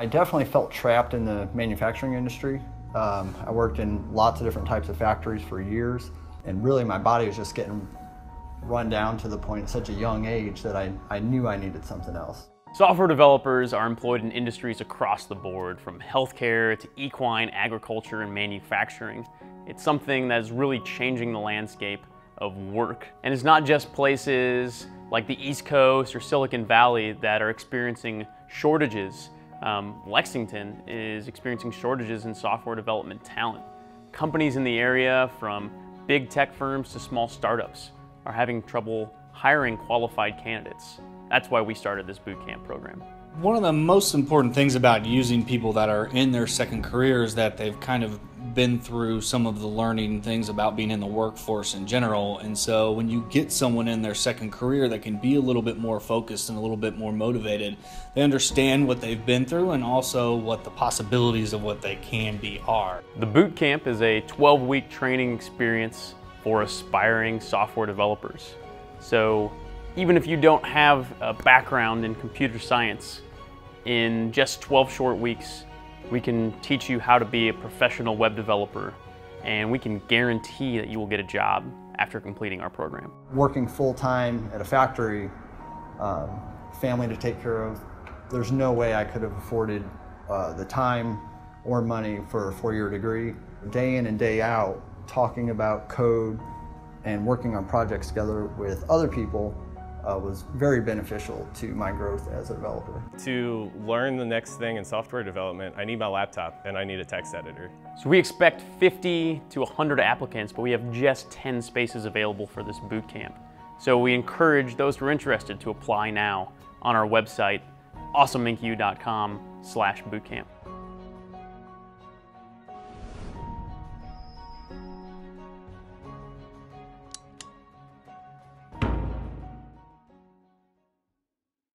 I definitely felt trapped in the manufacturing industry. Um, I worked in lots of different types of factories for years, and really my body was just getting run down to the point at such a young age that I, I knew I needed something else. Software developers are employed in industries across the board, from healthcare to equine, agriculture, and manufacturing. It's something that is really changing the landscape of work. And it's not just places like the East Coast or Silicon Valley that are experiencing shortages. Um, Lexington is experiencing shortages in software development talent. Companies in the area, from big tech firms to small startups, are having trouble hiring qualified candidates. That's why we started this boot camp program. One of the most important things about using people that are in their second career is that they've kind of been through some of the learning things about being in the workforce in general. And so when you get someone in their second career that can be a little bit more focused and a little bit more motivated, they understand what they've been through and also what the possibilities of what they can be are. The boot camp is a 12 week training experience for aspiring software developers. So even if you don't have a background in computer science, in just 12 short weeks, we can teach you how to be a professional web developer and we can guarantee that you will get a job after completing our program. Working full-time at a factory, um, family to take care of, there's no way I could have afforded uh, the time or money for a four-year degree. Day in and day out, talking about code and working on projects together with other people uh, was very beneficial to my growth as a developer. To learn the next thing in software development, I need my laptop and I need a text editor. So we expect 50 to 100 applicants, but we have just 10 spaces available for this boot camp. So we encourage those who are interested to apply now on our website, awesomeincu.com slash bootcamp.